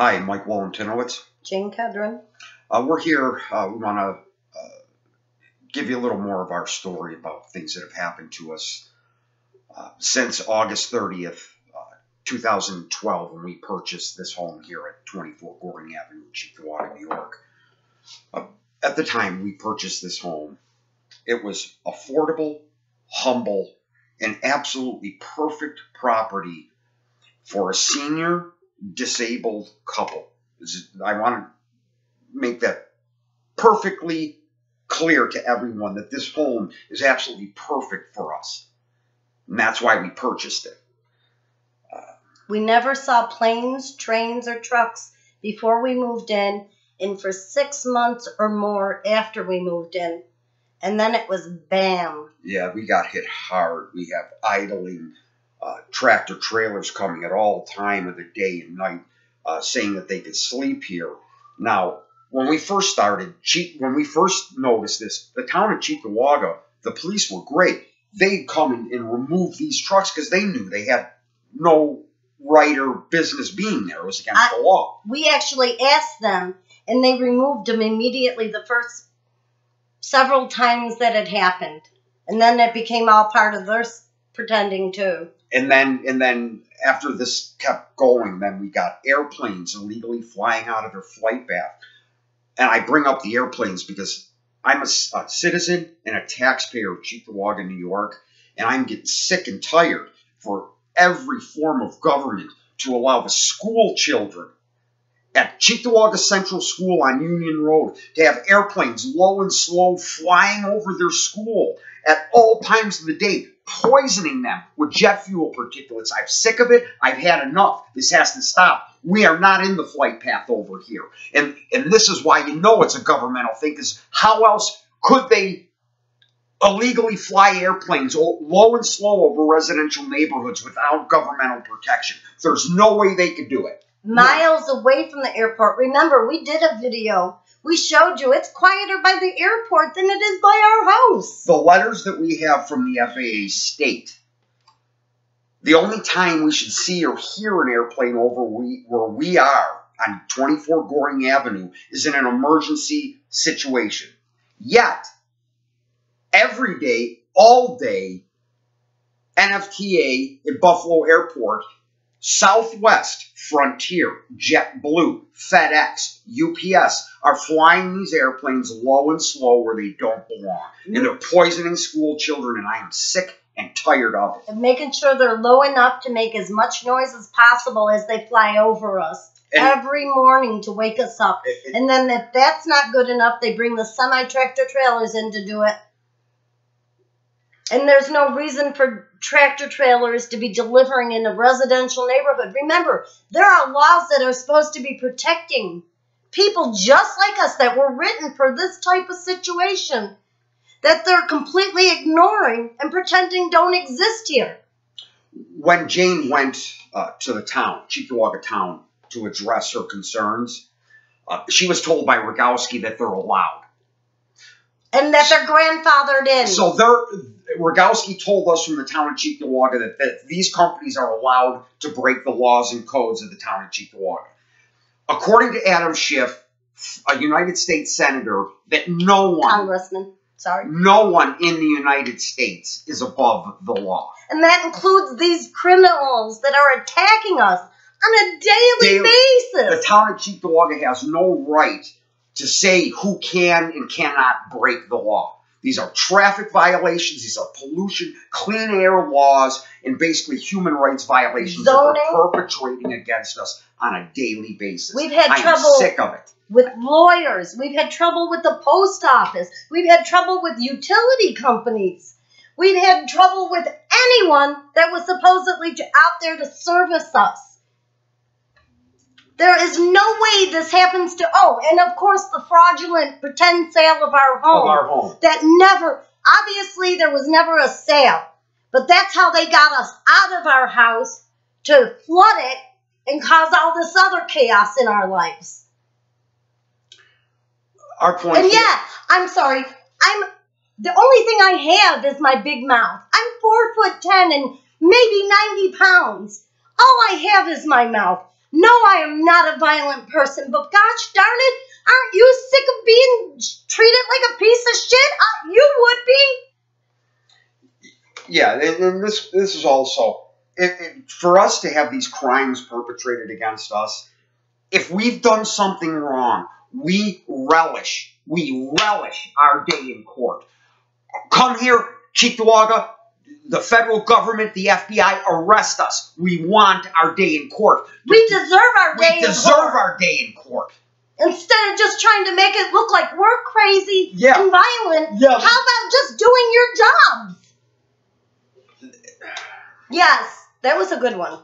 Hi, Mike Walentinowitz. Jayne Kedron. Uh, we're here. Uh, we want to uh, give you a little more of our story about things that have happened to us uh, since August 30th, uh, 2012, when we purchased this home here at 24 Goring Avenue, Cheektowaga, New York. Uh, at the time we purchased this home, it was affordable, humble, and absolutely perfect property for a senior disabled couple. I want to make that perfectly clear to everyone that this home is absolutely perfect for us. And that's why we purchased it. Uh, we never saw planes, trains, or trucks before we moved in, and for six months or more after we moved in. And then it was bam. Yeah, we got hit hard. We have idling uh, tractor trailers coming at all time of the day and night, uh, saying that they could sleep here. Now, when we first started, when we first noticed this, the town of Cheektowaga, the police were great. They'd come and, and remove these trucks because they knew they had no right or business being there. It was against I, the law. We actually asked them, and they removed them immediately the first several times that it happened. And then it became all part of their pretending to. and then and then after this kept going, then we got airplanes illegally flying out of their flight path. And I bring up the airplanes because I'm a, a citizen and a taxpayer of Cheektowaga, New York, and I'm getting sick and tired for every form of government to allow the school children at Cheektowaga Central School on Union Road to have airplanes low and slow flying over their school at all times of the day, poisoning them with jet fuel particulates. I'm sick of it. I've had enough. This has to stop. We are not in the flight path over here. And, and this is why you know it's a governmental thing, because how else could they illegally fly airplanes low and slow over residential neighborhoods without governmental protection? There's no way they could do it. Miles away from the airport. Remember, we did a video we showed you it's quieter by the airport than it is by our house. The letters that we have from the FAA state the only time we should see or hear an airplane over we, where we are on 24 Goring Avenue is in an emergency situation. Yet, every day, all day, NFTA at Buffalo Airport Southwest, Frontier, JetBlue, FedEx, UPS are flying these airplanes low and slow where they don't belong. And they're poisoning school children, and I am sick and tired of it. And making sure they're low enough to make as much noise as possible as they fly over us. And every morning to wake us up. It, it, and then if that's not good enough, they bring the semi tractor trailers in to do it. And there's no reason for tractor trailers to be delivering in a residential neighborhood. Remember, there are laws that are supposed to be protecting people just like us that were written for this type of situation that they're completely ignoring and pretending don't exist here. When Jayne went uh, to the town, Cheektowaga town, to address her concerns, uh, she was told by Rogowski that they're allowed. And that they're grandfathered in. So they're Rogowski told us from the town of Cheektowaga that, that these companies are allowed to break the laws and codes of the town of Cheektowaga. According to Adam Schiff, a United States senator, that no one, congressman, sorry, no one in the United States is above the law, and that includes these criminals that are attacking us on a daily, daily basis. The town of Cheektowaga has no right to say who can and cannot break the law. These are traffic violations. These are pollution, clean air laws, and basically human rights violations Zoning. that are perpetrating against us on a daily basis. We've had I trouble sick of it. with lawyers. We've had trouble with the post office. We've had trouble with utility companies. We've had trouble with anyone that was supposedly out there to service us. There is no way this happens to, oh, and of course the fraudulent pretend sale of our home. Of our home. That never, obviously there was never a sale, but that's how they got us out of our house to flood it and cause all this other chaos in our lives. Our point. And yeah, I'm sorry. I'm the only thing I have is my big mouth. I'm four foot ten and maybe ninety pounds. All I have is my mouth. No, I am not a violent person, but gosh darn it, aren't you sick of being treated like a piece of shit? Uh, you would be. Yeah, and, this this is also it, it, for us to have these crimes perpetrated against us. If we've done something wrong, we relish we relish our day in court. Come here, Cheektowaga, the federal government, the FBI, arrest us. We want our day in court. We deserve our day in court. we deserve our day in court. Instead of just trying to make it look like we're crazy Yeah. and violent, Yeah. how about just doing your jobs? Yes, that was a good one.